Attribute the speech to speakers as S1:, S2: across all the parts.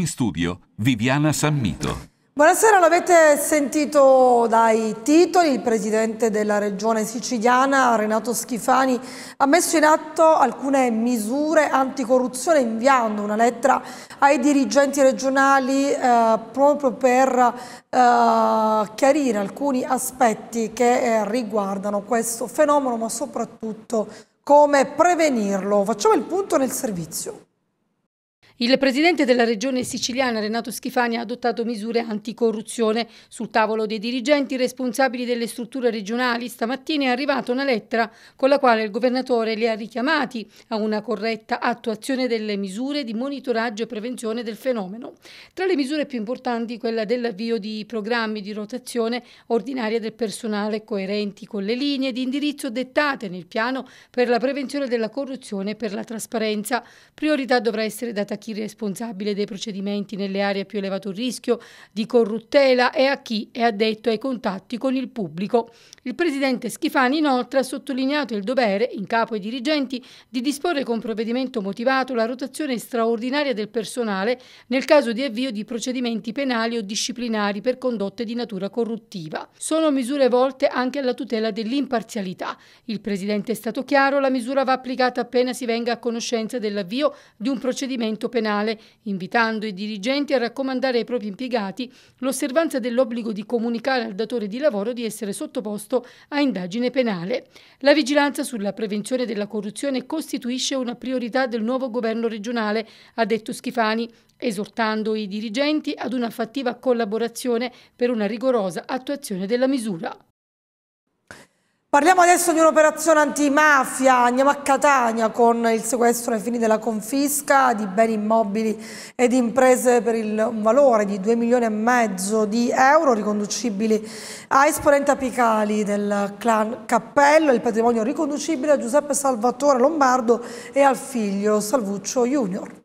S1: In studio Viviana Sammito.
S2: Buonasera, l'avete sentito dai titoli, il presidente della regione siciliana Renato Schifani ha messo in atto alcune misure anticorruzione inviando una lettera ai dirigenti regionali eh, proprio per eh, chiarire alcuni aspetti che eh, riguardano questo fenomeno ma soprattutto come prevenirlo. Facciamo il punto nel servizio.
S3: Il presidente della regione siciliana Renato Schifani ha adottato misure anticorruzione. Sul tavolo dei dirigenti responsabili delle strutture regionali stamattina è arrivata una lettera con la quale il governatore li ha richiamati a una corretta attuazione delle misure di monitoraggio e prevenzione del fenomeno. Tra le misure più importanti quella dell'avvio di programmi di rotazione ordinaria del personale coerenti con le linee di indirizzo dettate nel piano per la prevenzione della corruzione e per la trasparenza. Priorità dovrà essere data a chi chi responsabile dei procedimenti nelle aree a più elevato rischio di corruttela e a chi è addetto ai contatti con il pubblico. Il presidente Schifani inoltre ha sottolineato il dovere, in capo ai dirigenti, di disporre con provvedimento motivato la rotazione straordinaria del personale nel caso di avvio di procedimenti penali o disciplinari per condotte di natura corruttiva. Sono misure volte anche alla tutela dell'imparzialità. Il presidente è stato chiaro, la misura va applicata appena si venga a conoscenza dell'avvio di un procedimento penale, invitando i dirigenti a raccomandare ai propri impiegati l'osservanza dell'obbligo di comunicare al datore di lavoro di essere sottoposto a indagine penale. La vigilanza sulla prevenzione della corruzione costituisce una priorità del nuovo governo regionale, ha detto Schifani, esortando i dirigenti ad una fattiva collaborazione per una rigorosa attuazione della misura.
S2: Parliamo adesso di un'operazione antimafia, andiamo a Catania con il sequestro ai fini della confisca di beni immobili ed imprese per il, un valore di 2 milioni e mezzo di euro riconducibili a esponenti apicali del clan Cappello, il patrimonio riconducibile a Giuseppe Salvatore Lombardo e al figlio Salvuccio Junior.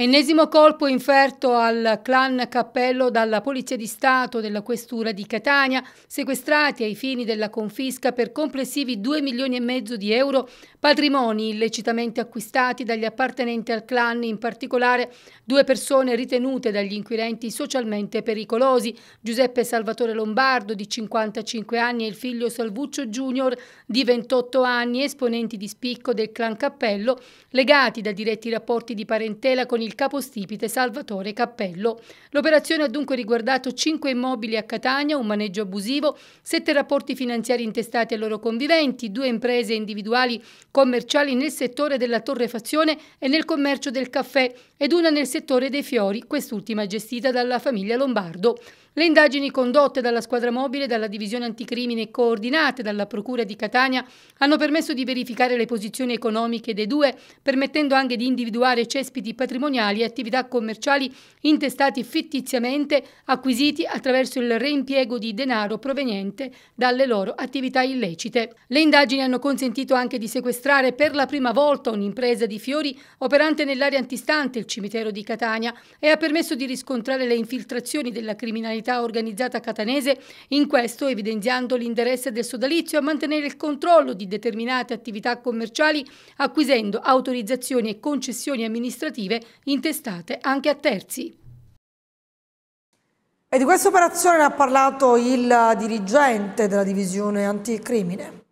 S3: Ennesimo colpo inferto al clan Cappello dalla Polizia di Stato della Questura di Catania, sequestrati ai fini della confisca per complessivi 2 milioni e mezzo di euro, patrimoni illecitamente acquistati dagli appartenenti al clan, in particolare due persone ritenute dagli inquirenti socialmente pericolosi, Giuseppe Salvatore Lombardo di 55 anni e il figlio Salvuccio Junior di 28 anni, esponenti di spicco del clan Cappello, legati da diretti rapporti di parentela con il il capostipite Salvatore Cappello. L'operazione ha dunque riguardato cinque immobili a Catania, un maneggio abusivo, sette rapporti finanziari intestati ai loro conviventi, due imprese individuali commerciali nel settore della torrefazione e nel commercio del caffè ed una nel settore dei fiori, quest'ultima gestita dalla famiglia Lombardo. Le indagini condotte dalla squadra mobile, dalla divisione anticrimine e coordinate dalla Procura di Catania hanno permesso di verificare le posizioni economiche dei due, permettendo anche di individuare cespiti patrimoniali e attività commerciali intestati fittiziamente, acquisiti attraverso il reimpiego di denaro proveniente dalle loro attività illecite. Le indagini hanno consentito anche di sequestrare per la prima volta un'impresa di fiori operante nell'area antistante il cimitero di Catania e ha permesso di riscontrare le infiltrazioni della criminalità criminalità organizzata catanese, in questo evidenziando l'interesse del sodalizio a mantenere il controllo di determinate attività commerciali, acquisendo autorizzazioni e concessioni amministrative intestate anche a terzi.
S2: E di questa operazione ne ha parlato il dirigente della divisione anticrimine.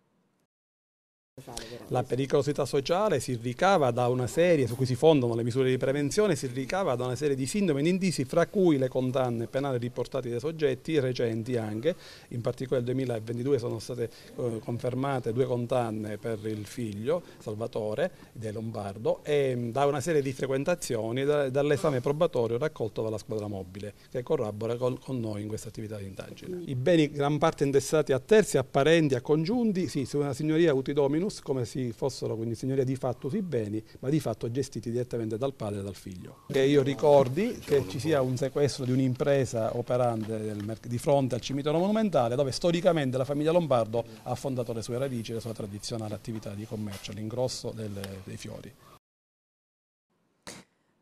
S4: La pericolosità sociale si ricava da una serie, su cui si fondano le misure di prevenzione, si ricava da una serie di sintomi ed indizi, fra cui le condanne penali riportate dai soggetti, recenti anche, in particolare nel 2022 sono state eh, confermate due condanne per il figlio, Salvatore, De Lombardo, e mm, da una serie di frequentazioni da, dall'esame probatorio raccolto dalla squadra mobile, che corrobora con, con noi in questa attività di indagine. I beni gran parte intestati a terzi, a parenti, a congiunti, sì, su una signoria utidomino bonus come se fossero quindi signoria di fatto sui beni, ma di fatto gestiti direttamente dal padre e dal figlio. Che io ricordi che ci sia un sequestro di un'impresa operante di fronte al cimitero monumentale dove storicamente la famiglia Lombardo ha fondato le sue radici, la sua tradizionale attività di commercio, l'ingrosso dei fiori.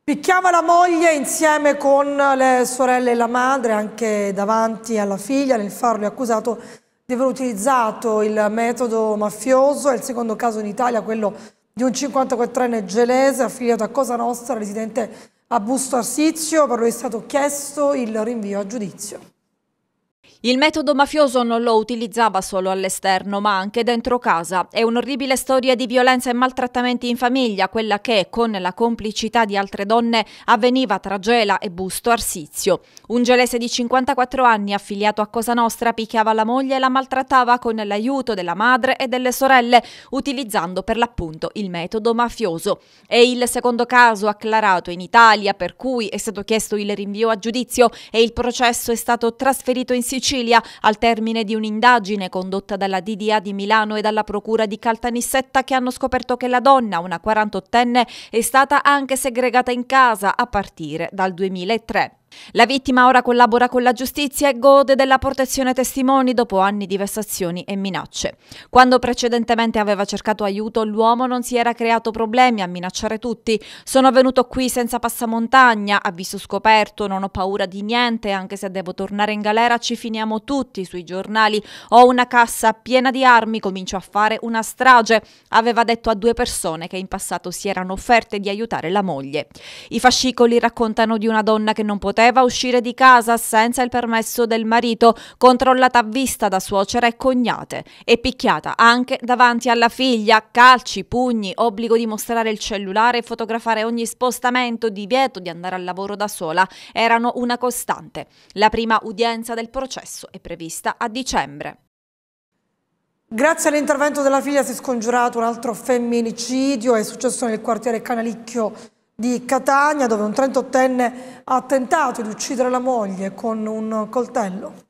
S2: Picchiava la moglie insieme con le sorelle e la madre, anche davanti alla figlia, nel farlo è accusato di aver utilizzato il metodo mafioso, è il secondo caso in Italia, quello di un 54enne gelese affiliato a Cosa Nostra, residente a Busto Arsizio, per lui è stato chiesto il rinvio a giudizio.
S5: Il metodo mafioso non lo utilizzava solo all'esterno, ma anche dentro casa. È un'orribile storia di violenza e maltrattamenti in famiglia, quella che, con la complicità di altre donne, avveniva tra Gela e Busto Arsizio. Un gelese di 54 anni, affiliato a Cosa Nostra, picchiava la moglie e la maltrattava con l'aiuto della madre e delle sorelle, utilizzando per l'appunto il metodo mafioso. È il secondo caso acclarato in Italia, per cui è stato chiesto il rinvio a giudizio e il processo è stato trasferito in Sicilia Sicilia al termine di un'indagine condotta dalla DDA di Milano e dalla Procura di Caltanissetta che hanno scoperto che la donna, una 48enne, è stata anche segregata in casa a partire dal 2003. La vittima ora collabora con la giustizia e gode della protezione testimoni dopo anni di vessazioni e minacce. Quando precedentemente aveva cercato aiuto, l'uomo non si era creato problemi a minacciare tutti. Sono venuto qui senza passamontagna, a viso scoperto, non ho paura di niente, anche se devo tornare in galera ci finiamo tutti sui giornali. Ho una cassa piena di armi, comincio a fare una strage. Aveva detto a due persone che in passato si erano offerte di aiutare la moglie. I fascicoli raccontano di una donna che non poteva poteva uscire di casa senza il permesso del marito, controllata a vista da suocera e cognate e picchiata anche davanti alla figlia, calci, pugni, obbligo di mostrare il cellulare e fotografare ogni spostamento, divieto di andare al lavoro da sola, erano una costante. La prima udienza del processo è prevista a dicembre.
S2: Grazie all'intervento della figlia si è scongiurato un altro femminicidio, è successo nel quartiere Canalicchio di Catania dove un 38enne ha tentato di uccidere la moglie con un coltello.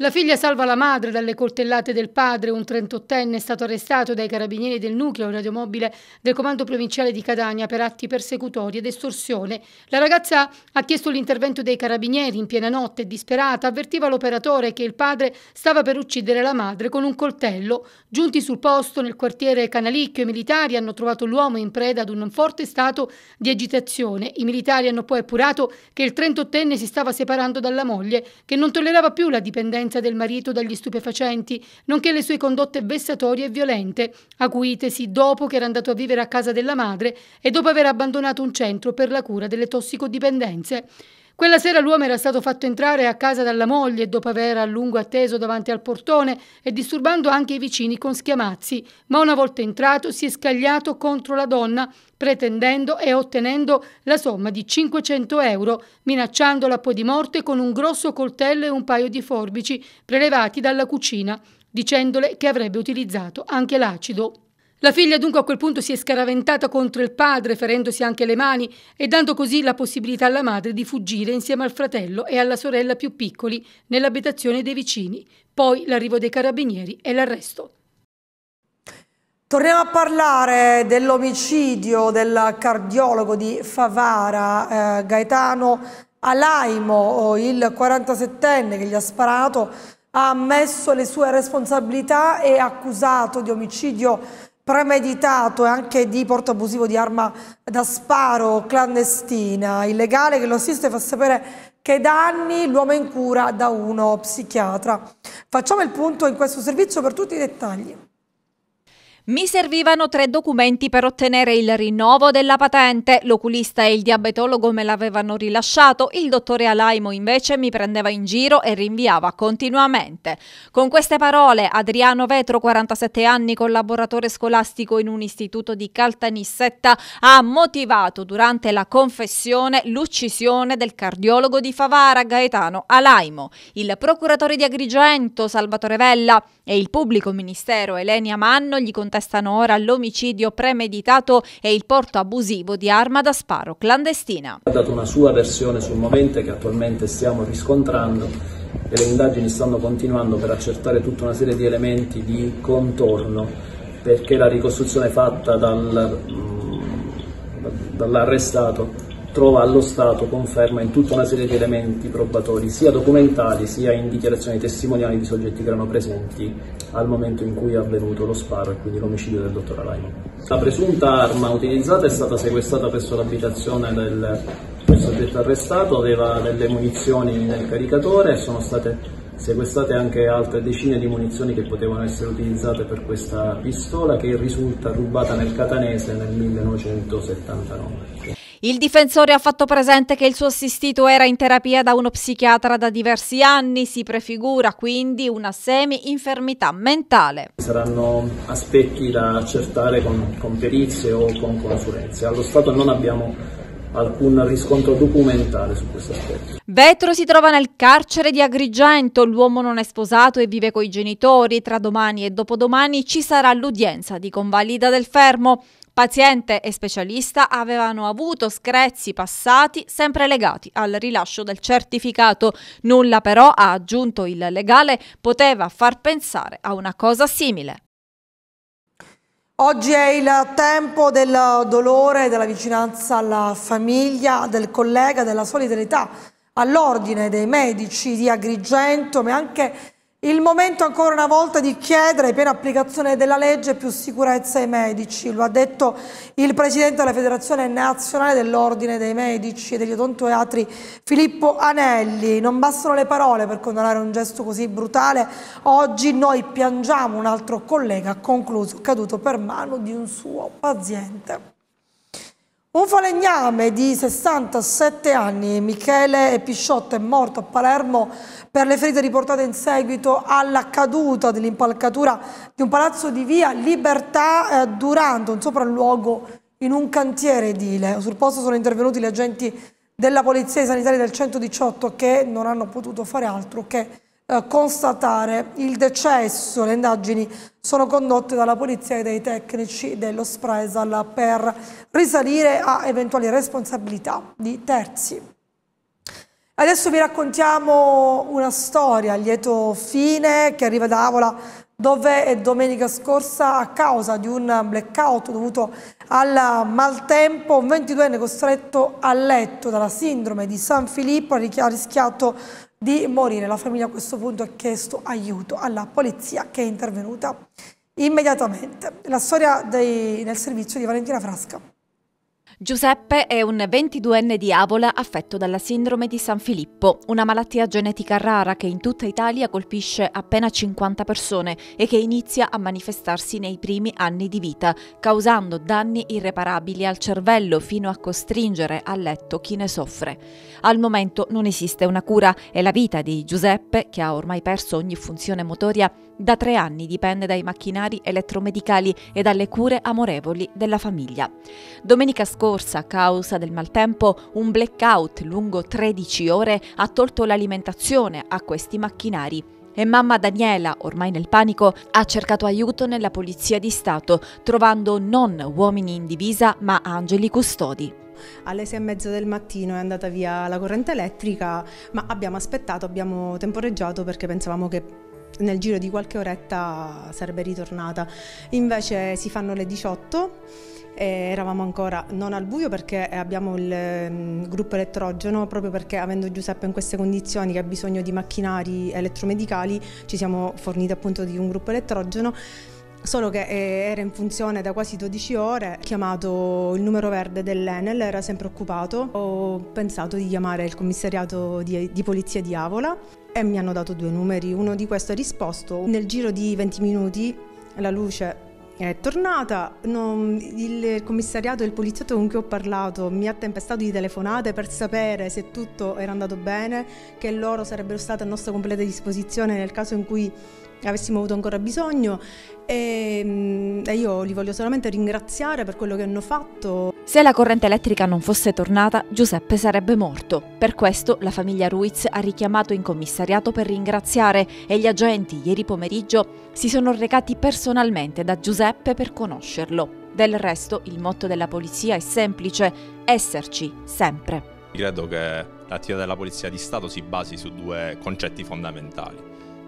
S3: La figlia salva la madre dalle coltellate del padre, un 38enne è stato arrestato dai carabinieri del nucleo radiomobile del comando provinciale di Catania per atti persecutori ed estorsione. La ragazza ha chiesto l'intervento dei carabinieri in piena notte, disperata, avvertiva l'operatore che il padre stava per uccidere la madre con un coltello. Giunti sul posto nel quartiere Canalicchio, i militari hanno trovato l'uomo in preda ad un forte stato di agitazione. I militari hanno poi appurato che il 38enne si stava separando dalla moglie, che non tollerava più la dipendenza dipendenza del marito dagli stupefacenti, nonché le sue condotte vessatorie e violente, acuitesi dopo che era andato a vivere a casa della madre e dopo aver abbandonato un centro per la cura delle tossicodipendenze. Quella sera l'uomo era stato fatto entrare a casa dalla moglie dopo aver a lungo atteso davanti al portone e disturbando anche i vicini con schiamazzi, ma una volta entrato si è scagliato contro la donna pretendendo e ottenendo la somma di 500 euro, minacciandola poi di morte con un grosso coltello e un paio di forbici prelevati dalla cucina, dicendole che avrebbe utilizzato anche l'acido. La figlia dunque a quel punto si è scaraventata contro il padre, ferendosi anche le mani e dando così la possibilità alla madre di fuggire insieme al fratello e alla sorella più piccoli nell'abitazione dei vicini. Poi l'arrivo dei carabinieri e l'arresto.
S2: Torniamo a parlare dell'omicidio del cardiologo di Favara, eh, Gaetano Alaimo, il 47enne che gli ha sparato, ha ammesso le sue responsabilità e accusato di omicidio premeditato e anche di porto abusivo di arma da sparo clandestina. Il legale che lo assiste fa sapere che da anni l'uomo è in cura da uno psichiatra. Facciamo il punto in questo servizio per tutti i dettagli.
S5: Mi servivano tre documenti per ottenere il rinnovo della patente. L'oculista e il diabetologo me l'avevano rilasciato, il dottore Alaimo invece mi prendeva in giro e rinviava continuamente. Con queste parole, Adriano Vetro, 47 anni, collaboratore scolastico in un istituto di Caltanissetta, ha motivato durante la confessione l'uccisione del cardiologo di Favara, Gaetano Alaimo. Il procuratore di Agrigento, Salvatore Vella, e il pubblico ministero Elenia Manno gli contestano ora l'omicidio premeditato e il porto abusivo di arma da sparo clandestina.
S6: Ha dato una sua versione sul momento che attualmente stiamo riscontrando e le indagini stanno continuando per accertare tutta una serie di elementi di contorno perché la ricostruzione fatta dal, mm, dall'arrestato trova allo Stato conferma in tutta una serie di elementi probatori, sia documentali sia in dichiarazioni testimoniali di soggetti che erano presenti al momento in cui è avvenuto lo sparo e quindi l'omicidio del dottor Alaimo. La presunta arma utilizzata è stata sequestrata presso l'abitazione del, del soggetto arrestato, aveva delle munizioni nel caricatore e sono state sequestrate anche altre decine di munizioni che potevano essere utilizzate per questa pistola che risulta rubata nel Catanese nel 1979.
S5: Il difensore ha fatto presente che il suo assistito era in terapia da uno psichiatra da diversi anni, si prefigura quindi una semi-infermità mentale.
S6: Saranno aspetti da accertare con, con perizie o con consulenze. Allo Stato non abbiamo alcun riscontro documentale su questo aspetto.
S5: Vetro si trova nel carcere di Agrigento, l'uomo non è sposato e vive coi genitori, tra domani e dopodomani ci sarà l'udienza di convalida del fermo. Paziente e specialista avevano avuto screzi passati sempre legati al rilascio del certificato. Nulla però, ha aggiunto il legale, poteva far pensare a una cosa simile.
S2: Oggi è il tempo del dolore, della vicinanza alla famiglia, del collega, della solidarietà all'ordine dei medici di Agrigento, ma anche il momento ancora una volta di chiedere piena applicazione della legge più sicurezza ai medici, lo ha detto il Presidente della Federazione Nazionale dell'Ordine dei Medici e degli Odontoiatri Filippo Anelli. Non bastano le parole per condannare un gesto così brutale. Oggi noi piangiamo un altro collega concluso caduto per mano di un suo paziente. Un falegname di 67 anni, Michele Pisciotto, è morto a Palermo per le ferite riportate in seguito alla caduta dell'impalcatura di un palazzo di via Libertà eh, durante un sopralluogo in un cantiere edile. Sul posto sono intervenuti gli agenti della Polizia Sanitaria del 118 che non hanno potuto fare altro che eh, constatare il decesso. Le indagini sono condotte dalla polizia e dai tecnici dello Spresal per risalire a eventuali responsabilità di terzi. Adesso vi raccontiamo una storia a lieto fine che arriva da Avola dove domenica scorsa a causa di un blackout dovuto al maltempo un 22enne costretto a letto dalla sindrome di San Filippo ha rischiato di morire. La famiglia a questo punto ha chiesto aiuto alla polizia che è intervenuta immediatamente. La storia dei, nel servizio di Valentina Frasca.
S5: Giuseppe è un 22enne di Avola affetto dalla sindrome di San Filippo, una malattia genetica rara che in tutta Italia colpisce appena 50 persone e che inizia a manifestarsi nei primi anni di vita, causando danni irreparabili al cervello fino a costringere a letto chi ne soffre. Al momento non esiste una cura e la vita di Giuseppe, che ha ormai perso ogni funzione motoria, da tre anni dipende dai macchinari elettromedicali e dalle cure amorevoli della famiglia. Domenica scorsa, a causa del maltempo, un blackout lungo 13 ore ha tolto l'alimentazione a questi macchinari e mamma Daniela, ormai nel panico, ha cercato aiuto nella Polizia di Stato, trovando non uomini in divisa ma angeli custodi.
S7: Alle sei e mezza del mattino è andata via la corrente elettrica, ma abbiamo aspettato, abbiamo temporeggiato perché pensavamo che nel giro di qualche oretta sarebbe ritornata. Invece si fanno le 18 eravamo ancora non al buio perché abbiamo il um, gruppo elettrogeno, proprio perché avendo Giuseppe in queste condizioni che ha bisogno di macchinari elettromedicali, ci siamo forniti appunto di un gruppo elettrogeno solo che eh, era in funzione da quasi 12 ore, chiamato il numero verde dell'Enel, era sempre occupato, ho pensato di chiamare il commissariato di, di polizia di Avola e mi hanno dato due numeri, uno di questo ha risposto, nel giro di 20 minuti la luce è tornata, non, il commissariato e il poliziotto con cui ho parlato mi ha tempestato di telefonate per sapere se tutto era andato bene, che loro sarebbero state a nostra completa disposizione nel caso in cui avessimo avuto ancora bisogno e, mm, e, io li voglio solamente ringraziare per quello che hanno fatto.
S5: Se la corrente elettrica non fosse tornata, Giuseppe sarebbe morto. Per questo la famiglia Ruiz ha richiamato in commissariato per ringraziare e gli agenti ieri pomeriggio si sono recati personalmente da Giuseppe per conoscerlo. Del resto il motto della polizia è semplice, esserci sempre.
S8: Credo che l'attività della Polizia di Stato si basi su due concetti fondamentali.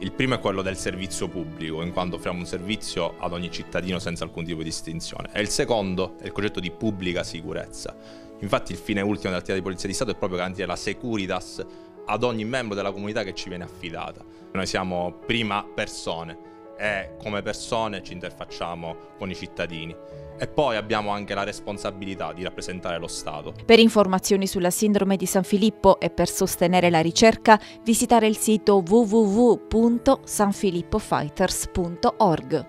S8: Il primo è quello del servizio pubblico, in quanto offriamo un servizio ad ogni cittadino senza alcun tipo di distinzione. E il secondo è il concetto di pubblica sicurezza. Infatti il fine ultimo dell'attività di Polizia di Stato è proprio garantire la securitas ad ogni membro della comunità che ci viene affidata. Noi siamo prima persone e come persone ci interfacciamo con i cittadini. E poi abbiamo anche la responsabilità di rappresentare lo Stato.
S5: Per informazioni sulla sindrome di San Filippo e per sostenere la ricerca, visitare il sito www.sanfilippofighters.org.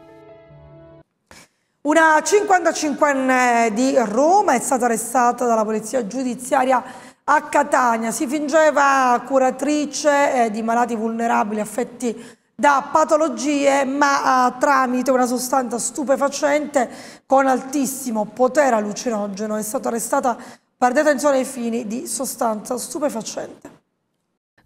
S2: Una 55enne di Roma è stata arrestata dalla polizia giudiziaria a Catania. Si fingeva curatrice eh, di malati vulnerabili affetti da patologie, ma uh, tramite una sostanza stupefacente con altissimo potere allucinogeno. È stata arrestata per detenzione ai fini di sostanza stupefacente.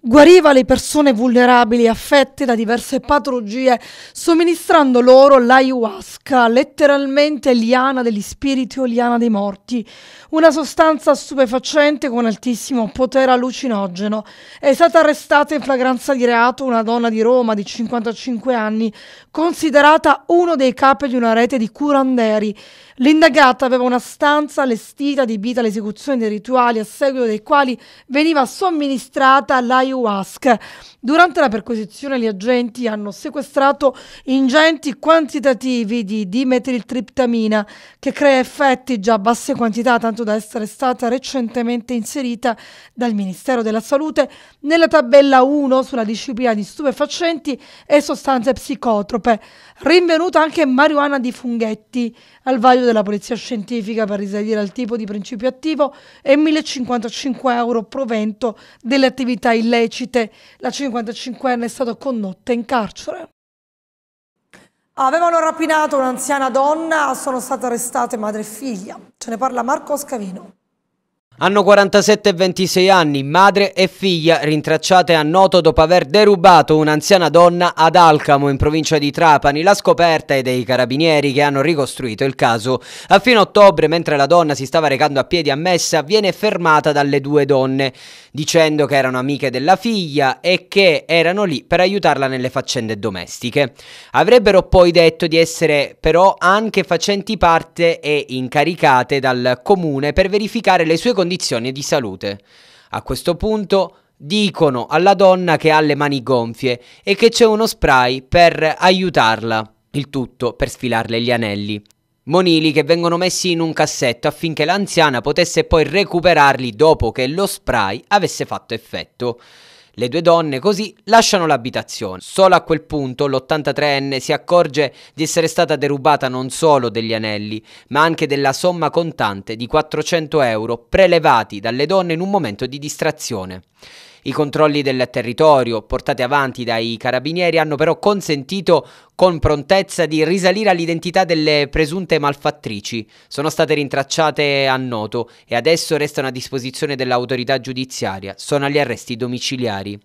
S2: Guariva le persone vulnerabili affette da diverse patologie, somministrando loro l'ayahuasca, letteralmente liana degli spiriti o liana dei morti, una sostanza stupefacente con altissimo potere allucinogeno. È stata arrestata in flagranza di reato una donna di Roma di 55 anni, considerata uno dei capi di una rete di curanderi. L'indagata aveva una stanza allestita adibita all'esecuzione dei rituali a seguito dei quali veniva somministrata l'ayahuasca. ayahuasca uh, Durante la perquisizione gli agenti hanno sequestrato ingenti quantitativi di dimetiltriptamina che crea effetti già a basse quantità, tanto da essere stata recentemente inserita dal Ministero della Salute nella tabella 1 sulla disciplina di stupefacenti e sostanze psicotrope. Rinvenuta anche marijuana di funghetti al vaglio della polizia scientifica per risalire al tipo di principio attivo e 1055 euro provento delle attività illecite. La 55enne è stata condotta in carcere. Avevano rapinato un'anziana donna, sono state arrestate madre e figlia. Ce ne parla Marco Scavino.
S9: Hanno 47 e 26 anni, madre e figlia, rintracciate a Noto dopo aver derubato un'anziana donna ad Alcamo in provincia di Trapani. La scoperta è dei carabinieri che hanno ricostruito il caso. A fine ottobre, mentre la donna si stava recando a piedi a messa, viene fermata dalle due donne, dicendo che erano amiche della figlia e che erano lì per aiutarla nelle faccende domestiche. Avrebbero poi detto di essere però anche facenti parte e incaricate dal comune per verificare le sue condizioni condizioni di salute. A questo punto dicono alla donna che ha le mani gonfie e che c'è uno spray per aiutarla, il tutto per sfilarle gli anelli. Monili che vengono messi in un cassetto affinché l'anziana potesse poi recuperarli dopo che lo spray avesse fatto effetto. Le due donne così lasciano l'abitazione. Solo a quel punto l'83enne si accorge di essere stata derubata non solo degli anelli, ma anche della somma contante di 400 euro prelevati dalle donne in un momento di distrazione. I controlli del territorio portati avanti dai carabinieri hanno però consentito con prontezza di risalire all'identità delle presunte malfattrici. Sono state rintracciate a noto e adesso restano a disposizione dell'autorità giudiziaria. Sono agli arresti domiciliari.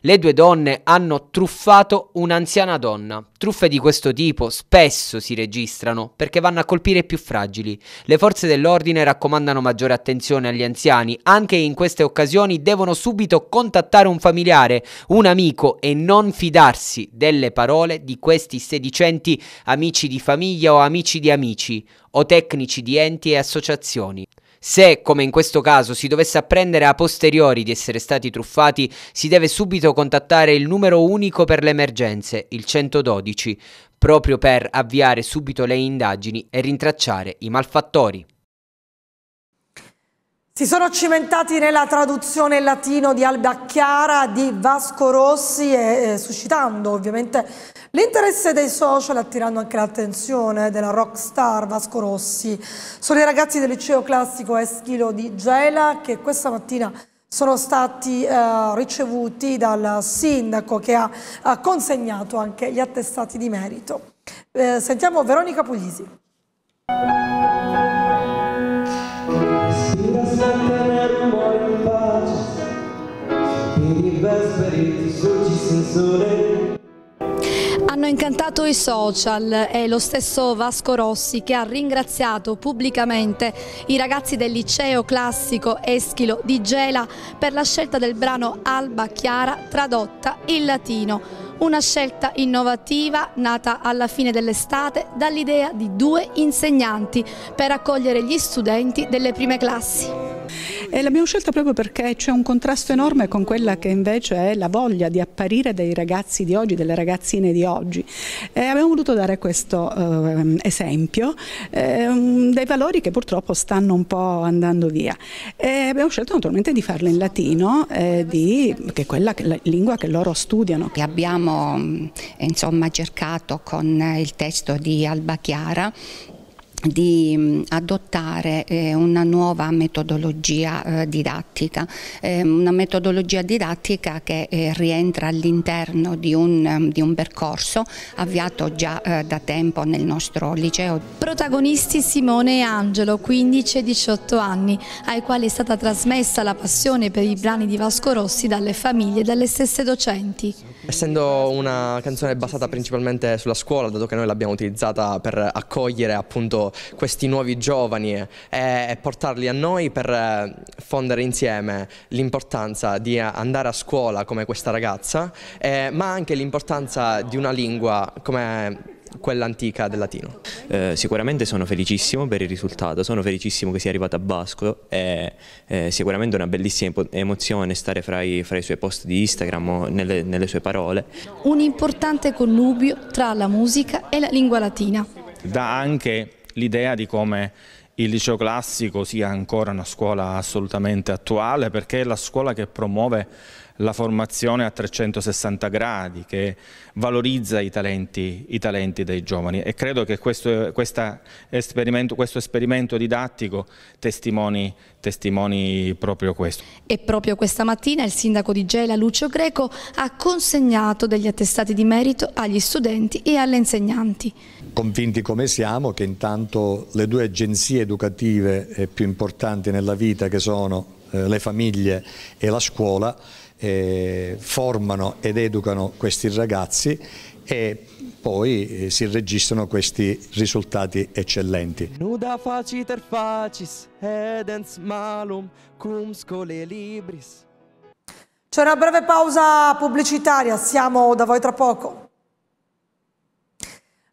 S9: Le due donne hanno truffato un'anziana donna. Truffe di questo tipo spesso si registrano perché vanno a colpire i più fragili. Le forze dell'ordine raccomandano maggiore attenzione agli anziani. Anche in queste occasioni devono subito contattare un familiare, un amico e non fidarsi delle parole di questi sedicenti amici di famiglia o amici di amici o tecnici di enti e associazioni. Se, come in questo caso, si dovesse apprendere a posteriori di essere stati truffati, si deve subito contattare il numero unico per le emergenze, il 112, proprio per avviare subito le indagini e rintracciare i malfattori.
S2: Si sono cimentati nella traduzione in latino di Alba Chiara di Vasco Rossi e, e suscitando ovviamente l'interesse dei social attirando anche l'attenzione della rockstar Vasco Rossi. Sono i ragazzi del liceo classico Eschilo di Gela che questa mattina sono stati eh, ricevuti dal sindaco che ha, ha, consegnato anche gli attestati di merito. Eh, sentiamo Veronica Puglisi.
S10: Hanno incantato i social e lo stesso Vasco Rossi che ha ringraziato pubblicamente i ragazzi del liceo classico Eschilo di Gela per la scelta del brano Alba Chiara tradotta in latino. Una scelta innovativa nata alla fine dell'estate dall'idea di due insegnanti per accogliere gli studenti delle prime classi.
S11: E l'abbiamo scelta proprio perché c'è un contrasto enorme con quella che invece è la voglia di apparire dei ragazzi di oggi, delle ragazzine di oggi. E abbiamo voluto dare questo eh, esempio eh, dei valori che purtroppo stanno un po' andando via. E abbiamo scelto naturalmente di farlo in latino, eh, di, che è quella che, la lingua che loro studiano.
S12: Abbiamo insomma cercato con il testo di Alba Chiara di mm, adottare eh, una nuova metodologia eh, didattica, eh, una metodologia didattica che rientra all'interno di, um, di un, percorso avviato già da tempo nel nostro liceo.
S10: Protagonisti Simone e Angelo, 15 e 18 anni, ai quali è stata trasmessa la passione per i brani di Vasco Rossi dalle famiglie e dalle stesse docenti.
S13: Essendo una canzone basata principalmente sulla scuola, dato che noi l'abbiamo utilizzata per accogliere appunto questi nuovi giovani e, portarli a noi per eh, fondere insieme l'importanza di andare a scuola come questa ragazza, eh, ma anche l'importanza di una lingua come quella antica del latino.
S14: Eh, sicuramente sono felicissimo per il risultato, sono felicissimo che sia arrivato a Basco e eh, sicuramente è una bellissima emozione stare fra i, fra i suoi post di Instagram o nelle, nelle sue parole.
S10: Un importante connubio tra la musica e la lingua latina.
S15: Dà anche l'idea di come il liceo classico sia ancora una scuola assolutamente attuale perché è la scuola che promuove la formazione a 360 gradi, che valorizza i talenti, i talenti dei giovani e credo che questo, esperimento, questo esperimento, didattico testimoni, testimoni proprio questo.
S10: E proprio questa mattina il sindaco di Gela, Lucio Greco, ha consegnato degli attestati di merito agli studenti e alle insegnanti.
S16: Convinti come siamo che intanto le due agenzie educative eh, più importanti nella vita che sono eh, le famiglie e la scuola eh, formano ed educano questi ragazzi e poi eh, si registrano questi risultati eccellenti.
S2: C'è una breve pausa pubblicitaria, siamo da voi tra poco.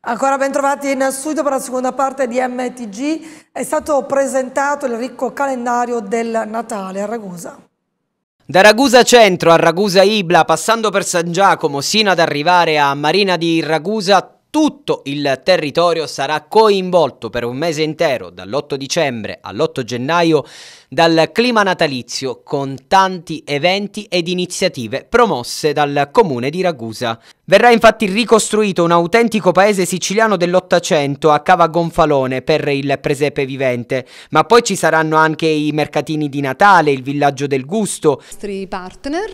S2: Ancora ben trovati in studio per la seconda parte di MTG. È stato presentato il ricco calendario del Natale a Ragusa.
S9: Da Ragusa Centro a Ragusa Ibla, passando per San Giacomo, sino ad arrivare a Marina di Ragusa, tutto il territorio sarà coinvolto per un mese intero, dall'8 dicembre all'8 gennaio, dal clima natalizio con tanti eventi ed iniziative promosse dal comune di Ragusa. Verrà infatti ricostruito un autentico paese siciliano dell'Ottocento a Cava Gonfalone per il presepe vivente, ma poi ci saranno anche i mercatini di Natale, il villaggio del gusto.
S17: I nostri partner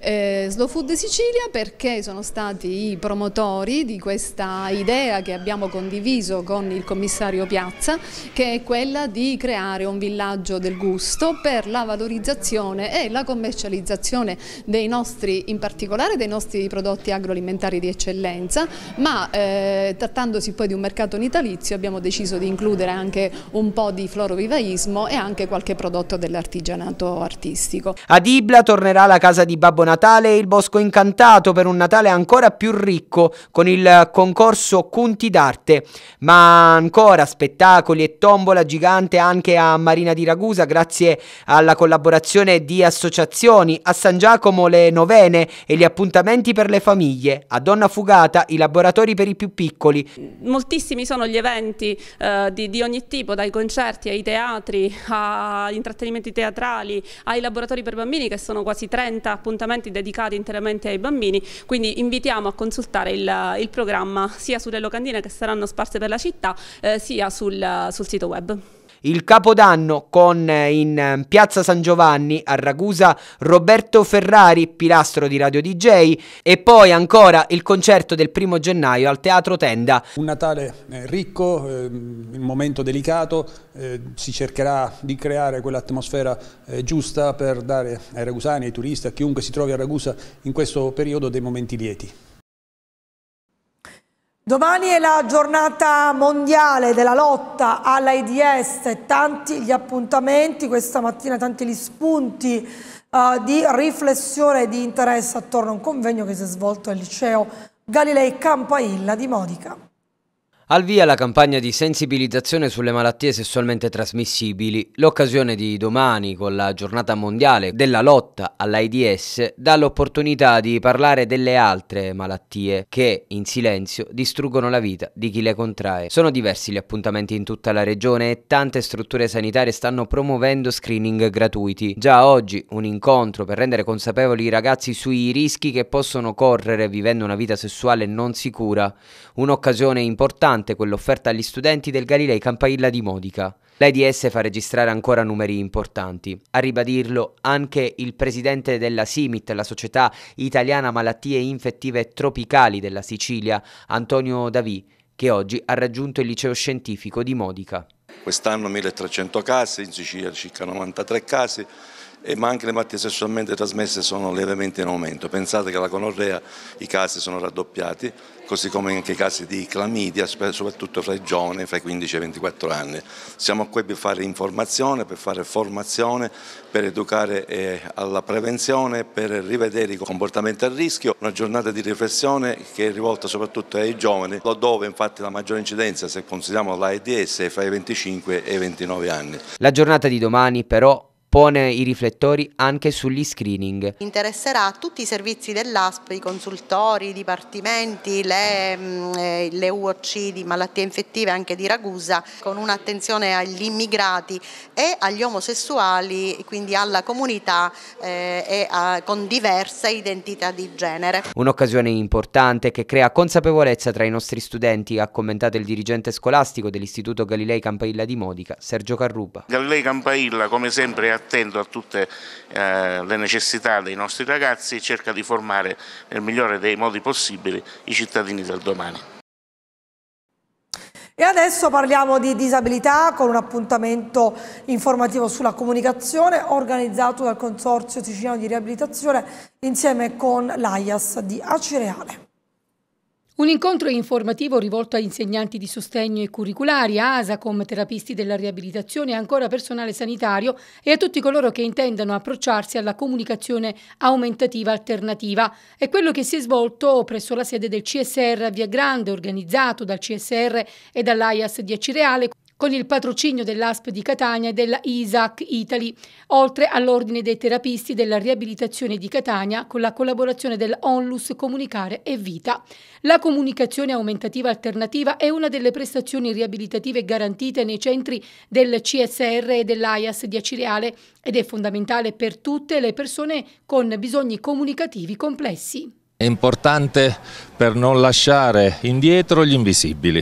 S17: eh, Slow Food Sicilia perché sono stati i promotori di questa idea che abbiamo condiviso con il commissario Piazza, che è quella di creare un villaggio del gusto per la valorizzazione e la commercializzazione dei nostri, in particolare dei nostri prodotti agroalimentari alimentari di eccellenza, ma eh, trattandosi poi di un mercato natalizio abbiamo deciso di includere anche un po' di florovivaismo e anche qualche prodotto dell'artigianato artistico.
S9: Ad Ibla tornerà la casa di Babbo Natale e il Bosco Incantato per un Natale ancora più ricco con il concorso Cunti d'Arte, ma ancora spettacoli e tombola gigante anche a Marina di Ragusa grazie alla collaborazione di associazioni, a San Giacomo le novene e gli appuntamenti per le famiglie. A Donna Fugata i laboratori per i più piccoli.
S18: Moltissimi sono gli eventi eh, di, di, ogni tipo, dai concerti ai teatri, agli intrattenimenti teatrali, ai laboratori per bambini che sono quasi 30 appuntamenti dedicati interamente ai bambini, quindi invitiamo a consultare il, il programma sia sulle locandine che saranno sparse per la città eh, sia sul, sul sito web
S9: il Capodanno con eh, in eh, Piazza San Giovanni a Ragusa Roberto Ferrari, pilastro di Radio DJ e poi ancora il concerto del primo gennaio al Teatro Tenda.
S19: Un Natale eh, ricco, eh, un momento delicato, eh, si cercherà di creare quell'atmosfera giusta per dare ai ragusani, ai turisti, a chiunque si trovi a Ragusa in questo periodo dei momenti lieti.
S2: Domani è la giornata mondiale della lotta all'AIDS, tanti gli appuntamenti, questa mattina tanti gli spunti uh, di riflessione e di interesse attorno a un convegno che si è svolto al liceo Galilei Campailla di Modica.
S9: Al via la campagna di sensibilizzazione sulle malattie sessualmente trasmissibili. L'occasione di domani, con la giornata mondiale della lotta all'AIDS, dà l'opportunità di parlare delle altre malattie che, in silenzio, distruggono la vita di chi le contrae. Sono diversi gli appuntamenti in tutta la regione e tante strutture sanitarie stanno promuovendo screening gratuiti. Già oggi un incontro per rendere consapevoli i ragazzi sui rischi che possono correre vivendo una vita sessuale non sicura. Un'occasione importante importante quella offerta agli studenti del Galilei Campailla di Modica. L'AIDS fa registrare ancora numeri importanti. A ribadirlo anche il presidente della SIMIT, la Società Italiana Malattie Infettive Tropicali della Sicilia, Antonio Davì, che oggi ha raggiunto il liceo scientifico di Modica.
S20: Quest'anno 1300 casi, in Sicilia circa 93 casi, ma anche le malattie sessualmente trasmesse sono lievemente in aumento. Pensate che alla conorrea i casi sono raddoppiati, così come anche i casi di clamidia, soprattutto fra i giovani, fra i 15 e i 24 anni. Siamo qui per fare informazione, per fare formazione, per educare eh, alla prevenzione, per rivedere i comportamenti a rischio. Una giornata di riflessione che è rivolta soprattutto ai giovani, dove infatti la maggiore incidenza, se consideriamo l'AIDS, è fra i 25 e i 29 anni.
S9: La giornata di domani però pone i riflettori anche sugli screening.
S21: Interesserà tutti i servizi dell'ASP, i consultori, i dipartimenti, le, mm, eh, le, UOC di malattie infettive anche di Ragusa, con un'attenzione agli immigrati e agli omosessuali, quindi alla comunità eh, e a, con diversa identità di genere.
S9: Un'occasione importante che crea consapevolezza tra i nostri studenti, ha commentato il dirigente scolastico dell'Istituto Galilei Campailla di Modica, Sergio Carruba.
S22: Galilei Campailla, come sempre, attento a tutte eh, le necessità dei nostri ragazzi, cerca di formare nel migliore dei modi possibili i cittadini del domani.
S2: E adesso parliamo di disabilità con un appuntamento informativo sulla comunicazione organizzato dal Consorzio Ticino di Riabilitazione insieme con l'AIAS di Acireale.
S3: Un incontro informativo rivolto a insegnanti di sostegno e curriculari, ASACOM, terapisti della riabilitazione e ancora personale sanitario e a tutti coloro che intendano approcciarsi alla comunicazione aumentativa alternativa. È quello che si è svolto presso la sede del CSR a Via Grande, organizzato dal CSR e dall'AIAS di Acireale con il patrocinio dell'ASP di Catania e della ISAC Italy, oltre all'Ordine dei terapisti della riabilitazione di Catania con la collaborazione dell'ONLUS Comunicare e Vita. La comunicazione aumentativa alternativa è una delle prestazioni riabilitative garantite nei centri del CSR e dell'AIAS di Acireale ed è fondamentale per tutte le persone con bisogni comunicativi complessi.
S23: È importante per non lasciare indietro gli invisibili.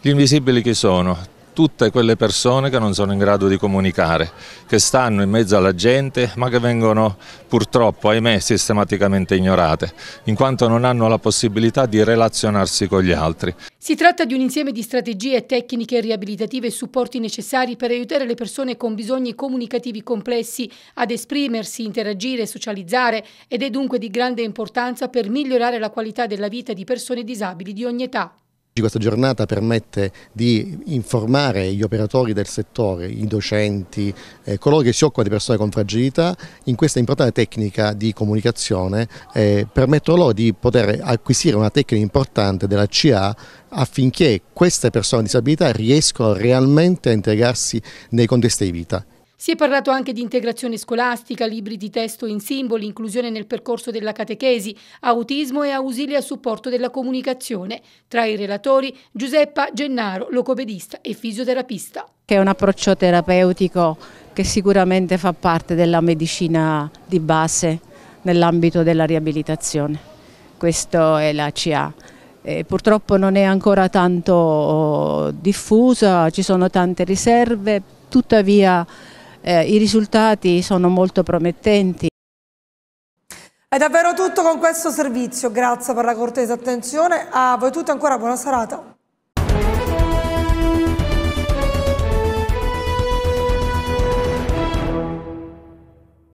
S23: Gli invisibili chi sono? Tutte quelle persone che non sono in grado di comunicare, che stanno in mezzo alla gente ma che vengono purtroppo, ahimè, sistematicamente ignorate, in quanto non hanno la possibilità di relazionarsi con gli altri.
S3: Si tratta di un insieme di strategie, tecniche riabilitative e supporti necessari per aiutare le persone con bisogni comunicativi complessi ad esprimersi, interagire, socializzare ed è dunque di grande importanza per migliorare la qualità della vita di persone disabili di ogni età.
S24: Questa giornata permette di informare gli operatori del settore, i docenti, eh, coloro che si occupano di persone con fragilità in questa importante tecnica di comunicazione, eh, permettono loro di poter acquisire una tecnica importante della CA affinché queste persone con disabilità riescano realmente a integrarsi nei contesti di vita.
S3: Si è parlato anche di integrazione scolastica, libri di testo in simboli, inclusione nel percorso della catechesi, autismo e ausili a supporto della comunicazione. Tra i relatori Giuseppa Gennaro, locopedista e fisioterapista.
S25: Che è un approccio terapeutico che sicuramente fa parte della medicina di base nell'ambito della riabilitazione. Questo è la CA. Eh, purtroppo non è ancora tanto diffusa, ci sono tante riserve, tuttavia eh, i risultati sono molto promettenti.
S2: È davvero tutto con questo servizio, grazie per la cortese attenzione, a voi tutti ancora buona serata.